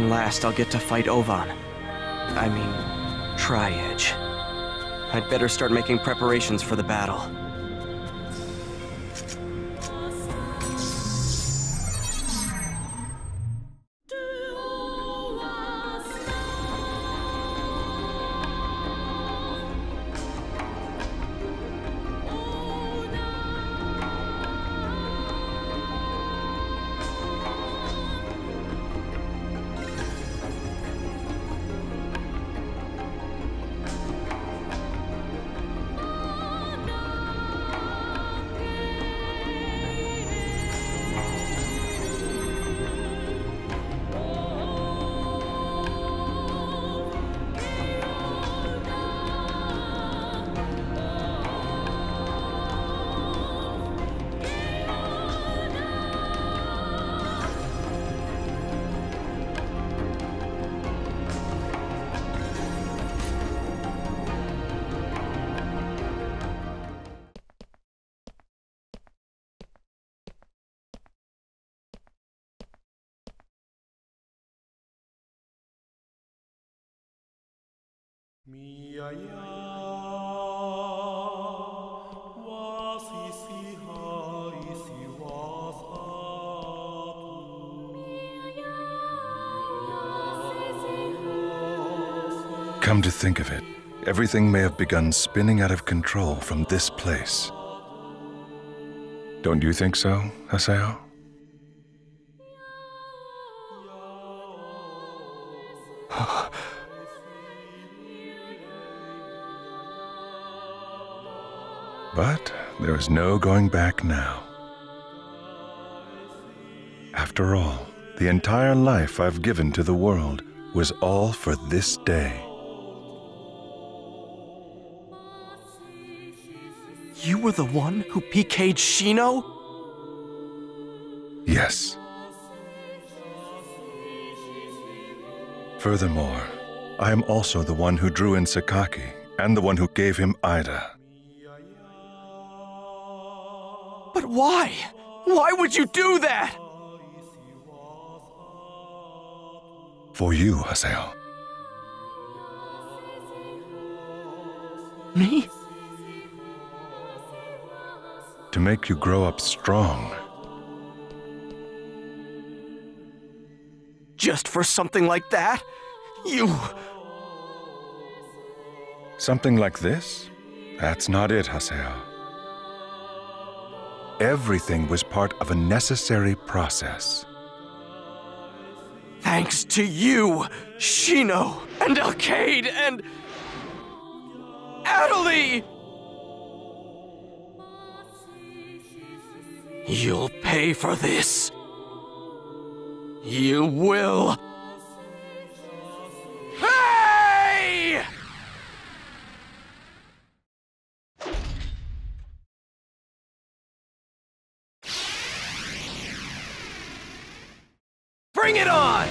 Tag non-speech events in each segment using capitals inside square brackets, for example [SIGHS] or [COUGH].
Long last, I'll get to fight Ovan. I mean, Tri-Edge. I'd better start making preparations for the battle. Come to think of it, everything may have begun spinning out of control from this place. Don't you think so, Haseo? But there is no going back now. After all, the entire life I've given to the world was all for this day. You were the one who PK'd Shino? Yes. Furthermore, I am also the one who drew in Sakaki and the one who gave him AIDA. Why? Why would you do that? For you, Haseo. Me? To make you grow up strong. Just for something like that? You... Something like this? That's not it, Haseo. Everything was part of a necessary process. Thanks to you, Shino, and Alkaid, and... Atoli! You'll pay for this. You will. Bring it on!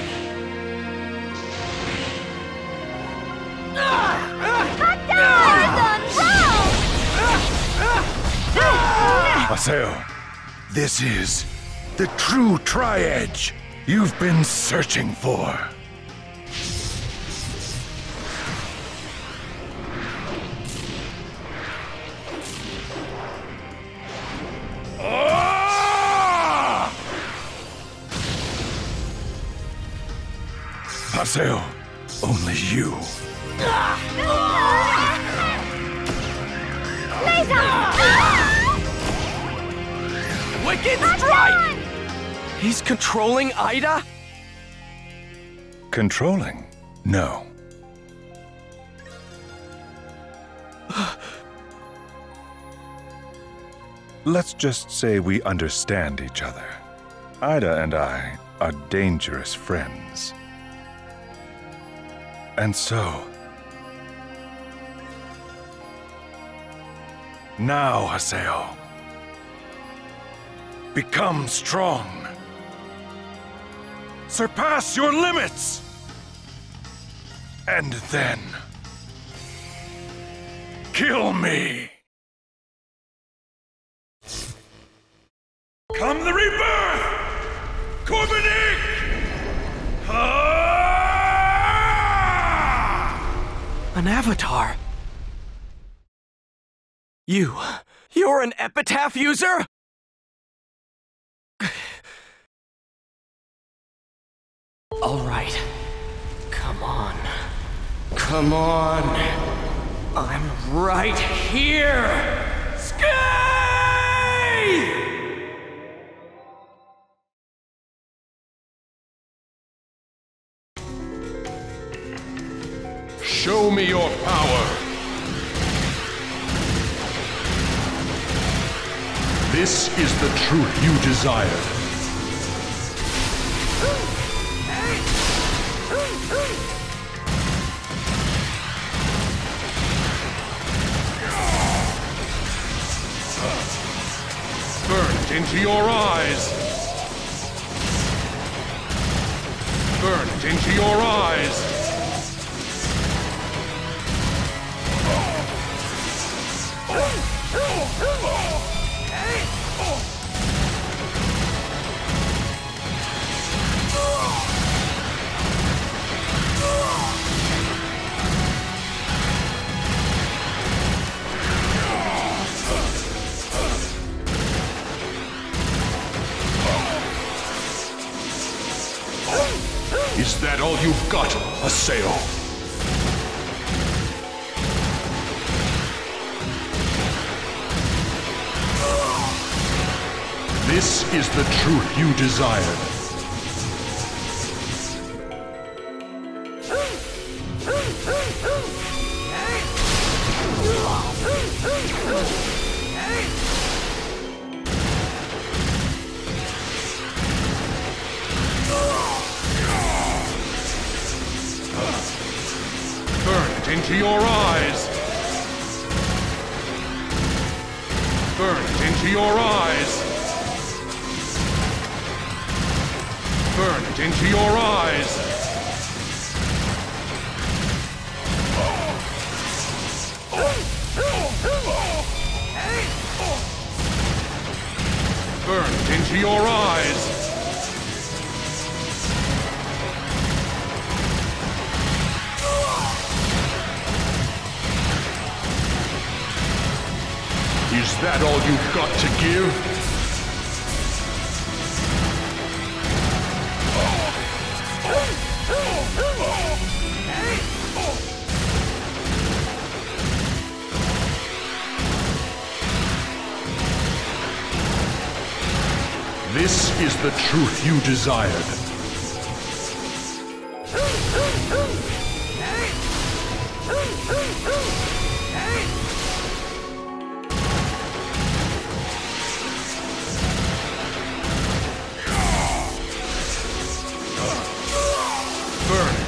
Haseo, this is the true Tri-Edge you've been searching for. Haseo, only you. Wicked Strike! He's controlling AIDA? Controlling? No. Let's just say we understand each other. AIDA and I are dangerous friends. And so... Now, Haseo. Become strong. Surpass your limits! And then... Kill me! Come the rebirth! Corbenik! Ah! An avatar? You. You're an epitaph user? All right. Come on. Come on. I'm right here. Skeith! Show me your power. This is the truth you desired. Burnt into your eyes. Burnt into your eyes. Got, Haseo? This is the truth you desired. Into your eyes. Is that all you've got to give? This is the truth you desired.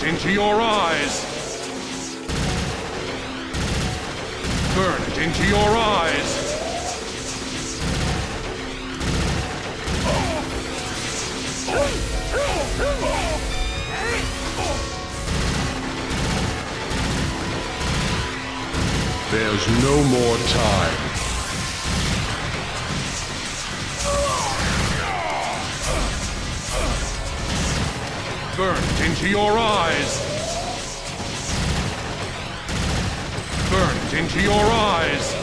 Into your eyes. Burnt into your eyes. There's no more time. Burnt into your eyes. Burnt into your eyes.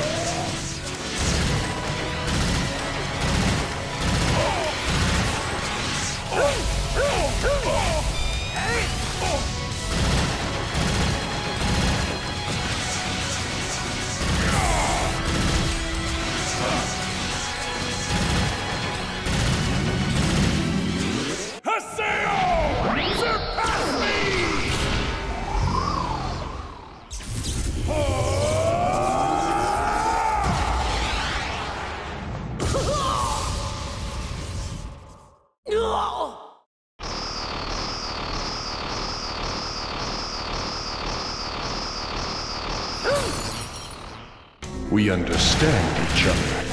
We understand each other.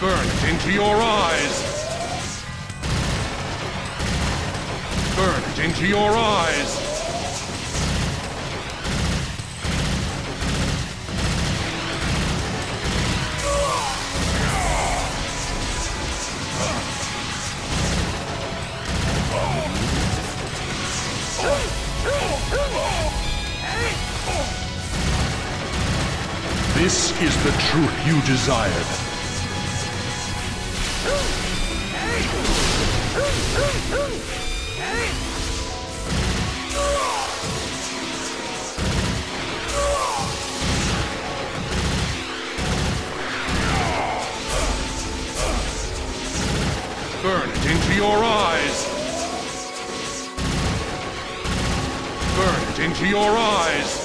Burnt into your eyes. Burnt into your eyes. Is the truth you desired. Burn it into your eyes! Burn it into your eyes!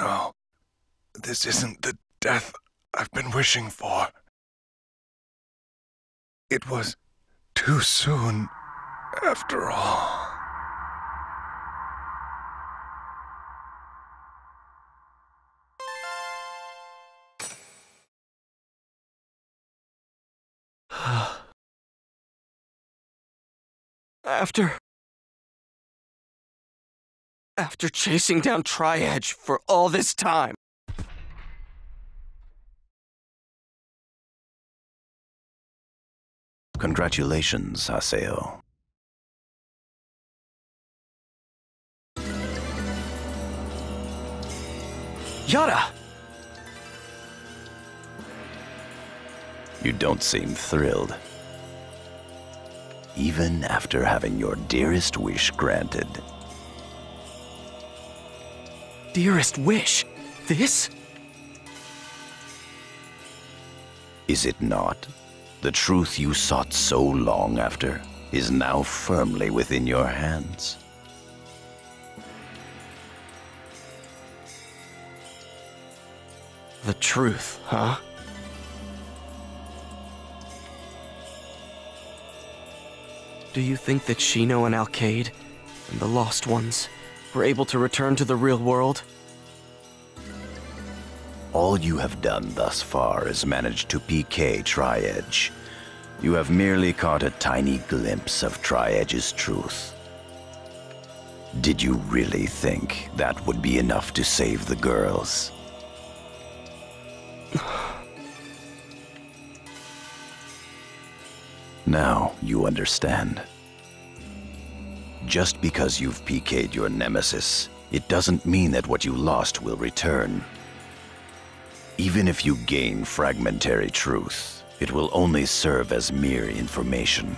No, this isn't the death I've been wishing for. It was too soon, after all. [SIGHS] After. After chasing down Tri-Edge for all this time. Congratulations, Haseo. Yata! You don't seem thrilled. Even after having your dearest wish granted. Dearest wish. This? Is it not? The truth you sought so long after is now firmly within your hands. The truth, huh? Do you think that Shino and Alkaid, and the Lost Ones, were able to return to the real world? All you have done thus far is manage to PK Tri-Edge. You have merely caught a tiny glimpse of Tri-Edge's truth. Did you really think that would be enough to save the girls? [SIGHS] now you understand. Just because you've PK'd your nemesis, it doesn't mean that what you lost will return. Even if you gain fragmentary truth, it will only serve as mere information.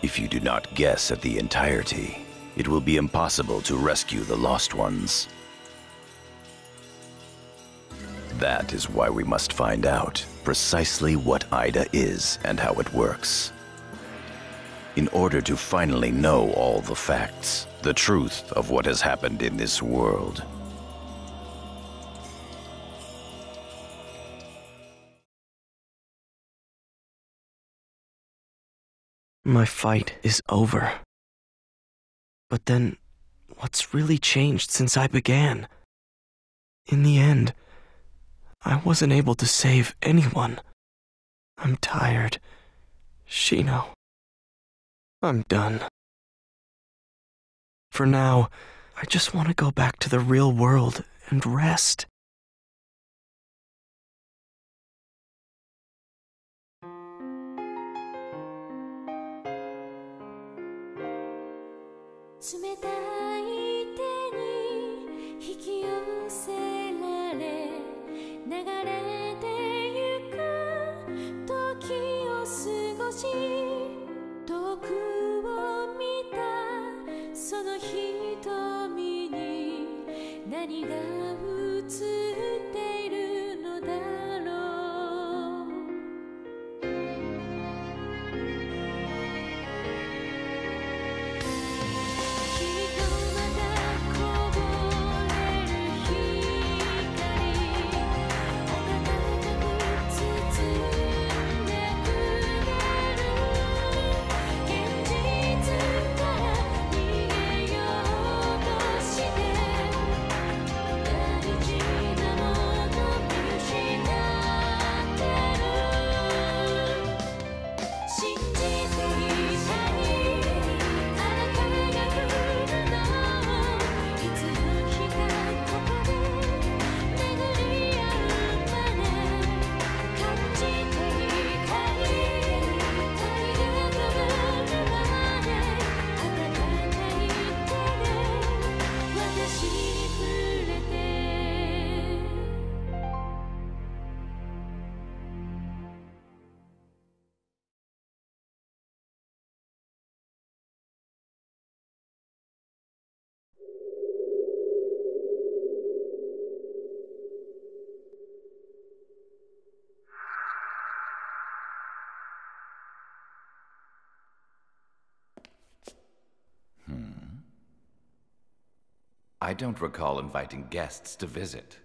If you do not guess at the entirety, it will be impossible to rescue the lost ones. That is why we must find out precisely what AIDA is and how it works. In order to finally know all the facts, the truth of what has happened in this world. My fight is over. But then, what's really changed since I began? In the end, I wasn't able to save anyone. I'm tired. Shino. I'm done. For now, I just want to go back to the real world and rest. I don't recall inviting guests to visit.